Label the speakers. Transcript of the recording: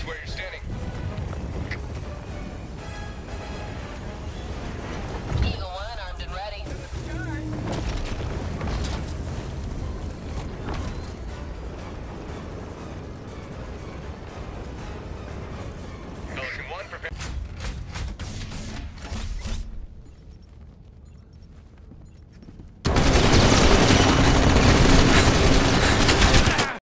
Speaker 1: That's where you're.